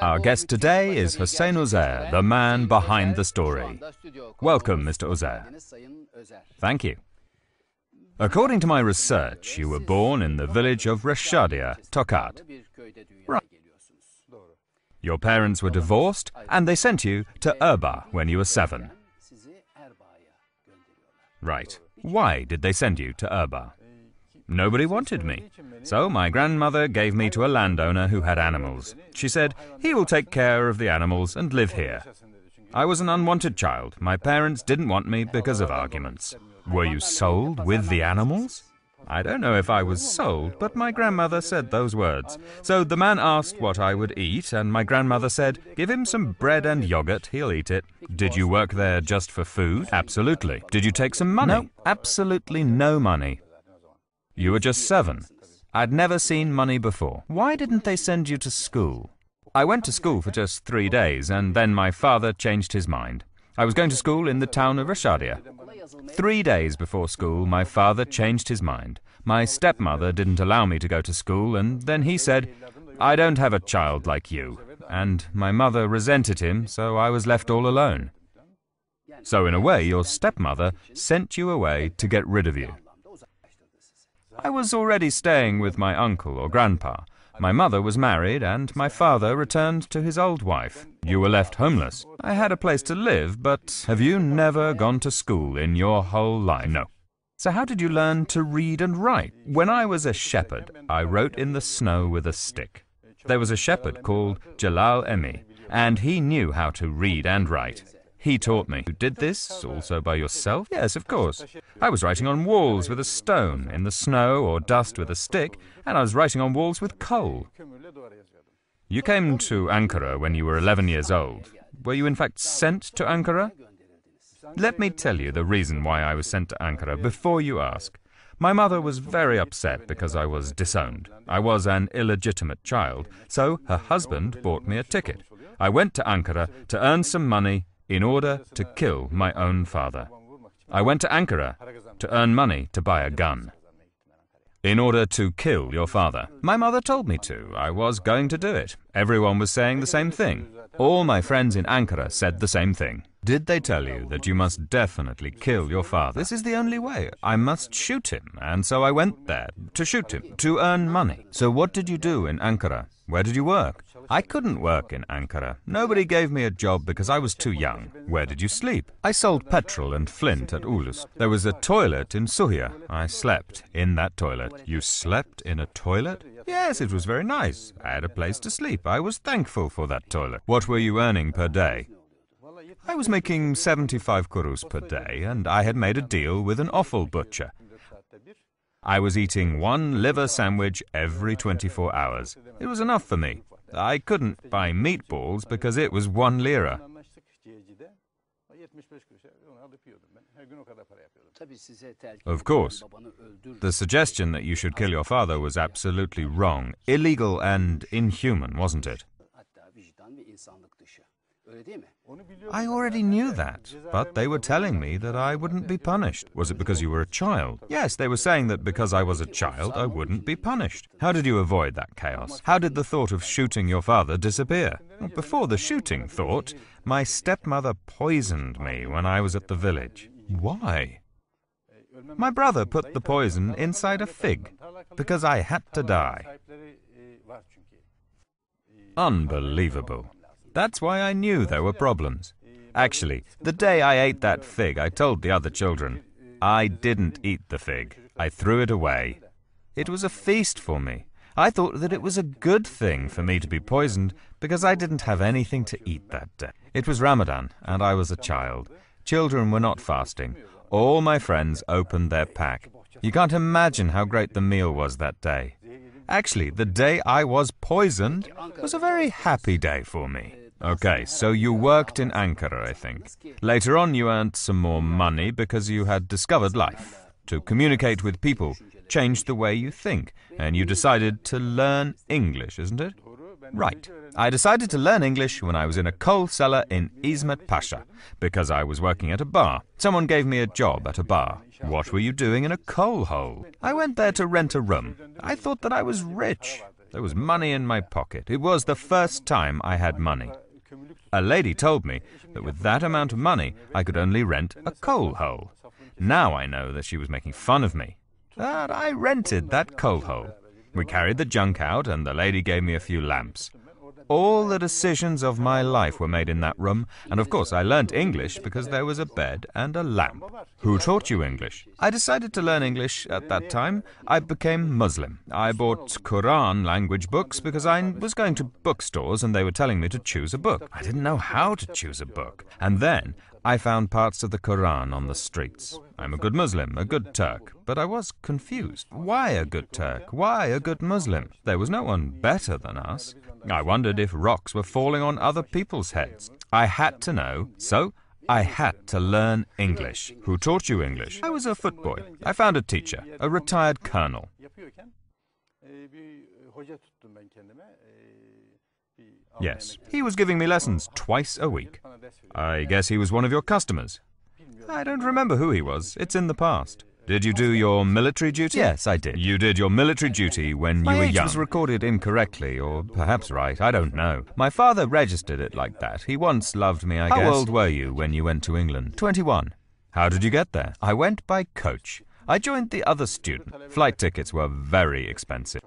Our guest today is Huseyin Ozer, the man behind the story. Welcome, Mr. Ozer. Thank you. According to my research, you were born in the village of Reshadia, Tokat. Right. Your parents were divorced and they sent you to Erbaa when you were seven. Right. Why did they send you to Erbaa? Nobody wanted me. So my grandmother gave me to a landowner who had animals. She said, he will take care of the animals and live here. I was an unwanted child. My parents didn't want me because of arguments. Were you sold with the animals? I don't know if I was sold, but my grandmother said those words. So the man asked what I would eat, and my grandmother said, Give him some bread and yogurt, he'll eat it. Did you work there just for food? Absolutely. Did you take some money? No, absolutely no money. You were just seven. I'd never seen money before. Why didn't they send you to school? I went to school for just three days, and then my father changed his mind. I was going to school in the town of Rashadia. Three days before school, my father changed his mind. My stepmother didn't allow me to go to school, and then he said, I don't have a child like you. And my mother resented him, so I was left all alone. So, in a way, your stepmother sent you away to get rid of you. I was already staying with my uncle or grandpa. My mother was married, and my father returned to his old wife. You were left homeless. I had a place to live, but have you never gone to school in your whole life? No. So how did you learn to read and write? When I was a shepherd, I wrote in the snow with a stick. There was a shepherd called Jalal Emi, and he knew how to read and write. He taught me. You did this also by yourself? Yes, of course. I was writing on walls with a stone, in the snow or dust with a stick, and I was writing on walls with coal. You came to Ankara when you were 11 years old. Were you in fact sent to Ankara? Let me tell you the reason why I was sent to Ankara before you ask. My mother was very upset because I was disowned. I was an illegitimate child, so her husband bought me a ticket. I went to Ankara to earn some money in order to kill my own father. I went to Ankara to earn money to buy a gun. In order to kill your father. My mother told me to. I was going to do it. Everyone was saying the same thing. All my friends in Ankara said the same thing. Did they tell you that you must definitely kill your father? This is the only way. I must shoot him. And so I went there to shoot him, to earn money. So what did you do in Ankara? Where did you work? I couldn't work in Ankara. Nobody gave me a job because I was too young. Where did you sleep? I sold petrol and flint at Ulus. There was a toilet in Sıhhiye. I slept in that toilet. You slept in a toilet? Yes, it was very nice. I had a place to sleep. I was thankful for that toilet. What were you earning per day? I was making 75 kurus per day, and I had made a deal with an offal butcher. I was eating one liver sandwich every 24 hours. It was enough for me. I couldn't buy meatballs because it was one lira. Of course, the suggestion that you should kill your father was absolutely wrong, illegal and inhuman, wasn't it? I already knew that, but they were telling me that I wouldn't be punished. Was it because you were a child? Yes, they were saying that because I was a child, I wouldn't be punished. How did you avoid that chaos? How did the thought of shooting your father disappear? Before the shooting thought, my stepmother poisoned me when I was at the village. Why? My brother put the poison inside a fig because I had to die. Unbelievable. That's why I knew there were problems. Actually, the day I ate that fig, I told the other children, I didn't eat the fig. I threw it away. It was a feast for me. I thought that it was a good thing for me to be poisoned because I didn't have anything to eat that day. It was Ramadan, and I was a child. Children were not fasting. All my friends opened their pack. You can't imagine how great the meal was that day. Actually, the day I was poisoned was a very happy day for me. Okay, so you worked in Ankara, I think. Later on, you earned some more money because you had discovered life. To communicate with people changed the way you think, and you decided to learn English, isn't it? Right. I decided to learn English when I was in a coal cellar in Izmet Pasha because I was working at a bar. Someone gave me a job at a bar. What were you doing in a coal hole? I went there to rent a room. I thought that I was rich. There was money in my pocket. It was the first time I had money. A lady told me that with that amount of money, I could only rent a coal hole. Now I know that she was making fun of me. But I rented that coal hole. We carried the junk out, and the lady gave me a few lamps. All the decisions of my life were made in that room, and of course I learnt English because there was a bed and a lamp. Who taught you English? I decided to learn English at that time. I became Muslim. I bought Quran language books because I was going to bookstores and they were telling me to choose a book. I didn't know how to choose a book. And then I found parts of the Quran on the streets. I'm a good Muslim, a good Turk, but I was confused. Why a good Turk? Why a good Muslim? There was no one better than us. I wondered if rocks were falling on other people's heads. I had to know, so I had to learn English. Who taught you English? I was a footboy. I found a teacher, a retired colonel. Oh, yes, he was giving me lessons twice a week. I guess he was one of your customers. I don't remember who he was. It's in the past. Did you do your military duty? Yes, I did. You did your military duty when My you were age young. was recorded incorrectly, or perhaps right. I don't know. My father registered it like that. He once loved me, I How guess. How old were you when you went to England? Twenty-one. How did you get there? I went by coach. I joined the other student. Flight tickets were very expensive.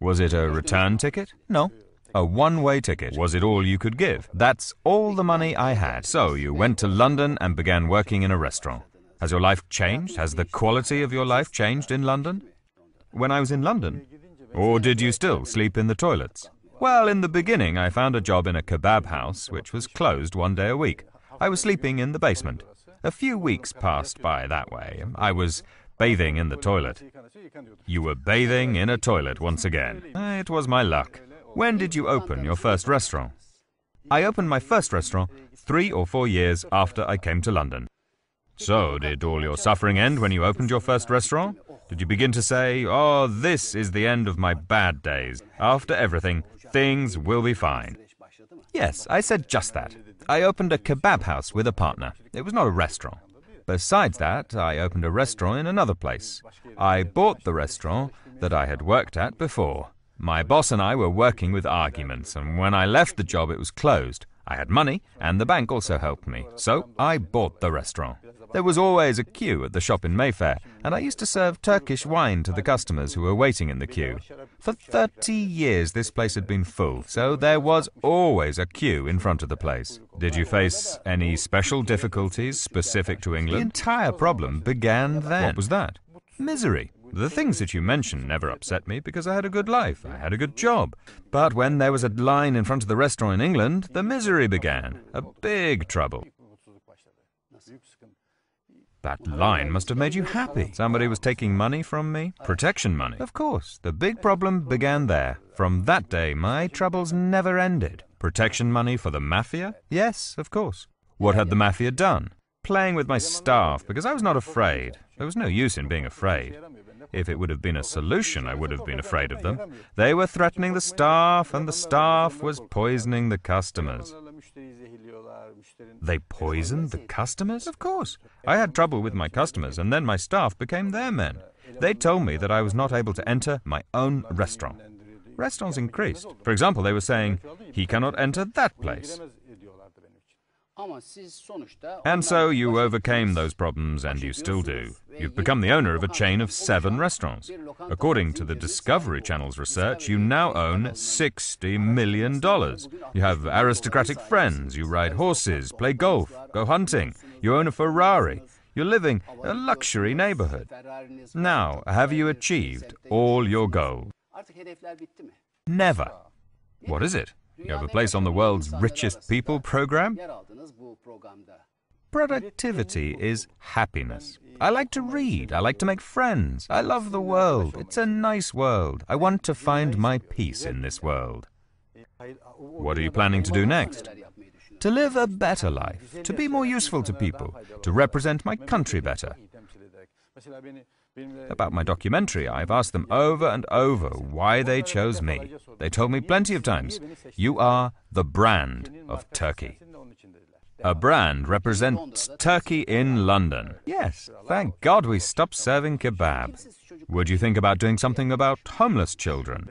Was it a return ticket? No. A one-way ticket. Was it all you could give? That's all the money I had. So you went to London and began working in a restaurant. Has your life changed? Has the quality of your life changed in London? When I was in London? Or did you still sleep in the toilets? Well, in the beginning, I found a job in a kebab house, which was closed one day a week. I was sleeping in the basement. A few weeks passed by that way. I was bathing in the toilet. You were bathing in a toilet once again. It was my luck. When did you open your first restaurant? I opened my first restaurant three or four years after I came to London. So, did all your suffering end when you opened your first restaurant? Did you begin to say, Oh, this is the end of my bad days. After everything, things will be fine? Yes, I said just that. I opened a kebab house with a partner. It was not a restaurant. Besides that, I opened a restaurant in another place. I bought the restaurant that I had worked at before. My boss and I were working with arguments, and when I left the job, it was closed. I had money, and the bank also helped me, so I bought the restaurant. There was always a queue at the shop in Mayfair, and I used to serve Turkish wine to the customers who were waiting in the queue. For 30 years, this place had been full, so there was always a queue in front of the place. Did you face any special difficulties specific to England? The entire problem began then. What was that? Misery. The things that you mention never upset me because I had a good life, I had a good job. But when there was a line in front of the restaurant in England, the misery began. A big trouble. That line must have made you happy. Somebody was taking money from me? Protection money. Of course. The big problem began there. From that day, my troubles never ended. Protection money for the mafia? Yes, of course. What had the mafia done? Playing with my staff because I was not afraid. There was no use in being afraid. If it would have been a solution, I would have been afraid of them. They were threatening the staff, and the staff was poisoning the customers. They poisoned the customers? Of course. I had trouble with my customers, and then my staff became their men. They told me that I was not able to enter my own restaurant. Restaurants increased. For example, they were saying, he cannot enter that place. And so you overcame those problems, and you still do. You've become the owner of a chain of seven restaurants. According to the Discovery Channel's research, you now own $60 million. You have aristocratic friends, you ride horses, play golf, go hunting, you own a Ferrari. You're living in a luxury neighborhood. Now, have you achieved all your goals? Never. What is it? You have a place on the world's richest people program? Productivity is happiness. I like to read. I like to make friends. I love the world. It's a nice world. I want to find my peace in this world. What are you planning to do next? To live a better life, to be more useful to people, to represent my country better. About my documentary, I've asked them over and over why they chose me. They told me plenty of times, you are the brand of Turkey. A brand represents Turkey in London. Yes, thank God we stopped serving kebab. Would you think about doing something about homeless children?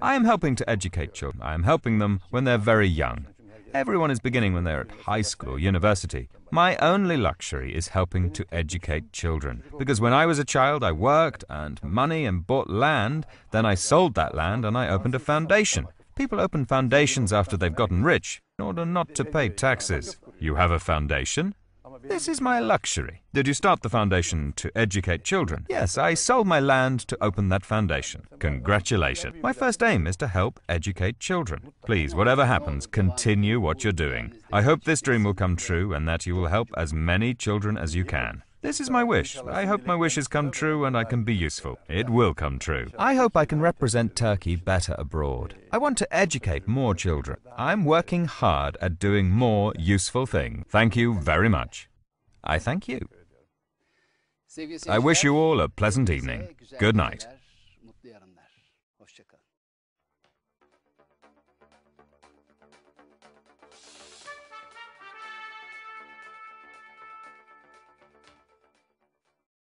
I am helping to educate children. I am helping them when they're very young. Everyone is beginning when they're at high school or university. My only luxury is helping to educate children. Because when I was a child, I worked, earned money, and bought land. Then I sold that land and I opened a foundation. People open foundations after they've gotten rich in order not to pay taxes. You have a foundation? This is my luxury. Did you start the foundation to educate children? Yes, I sold my land to open that foundation. Congratulations. My first aim is to help educate children. Please, whatever happens, continue what you're doing. I hope this dream will come true and that you will help as many children as you can. This is my wish. I hope my wishes come true and I can be useful. It will come true. I hope I can represent Turkey better abroad. I want to educate more children. I'm working hard at doing more useful things. Thank you very much. I thank you. I wish you all a pleasant evening. Good night.